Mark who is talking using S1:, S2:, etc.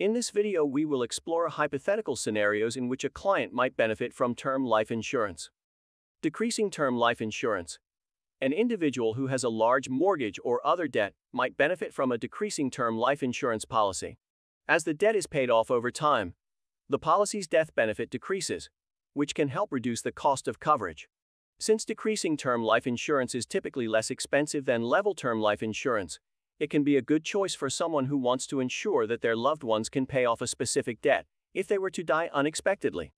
S1: In this video, we will explore hypothetical scenarios in which a client might benefit from term life insurance. Decreasing term life insurance. An individual who has a large mortgage or other debt might benefit from a decreasing term life insurance policy. As the debt is paid off over time, the policy's death benefit decreases, which can help reduce the cost of coverage. Since decreasing term life insurance is typically less expensive than level term life insurance, it can be a good choice for someone who wants to ensure that their loved ones can pay off a specific debt if they were to die unexpectedly.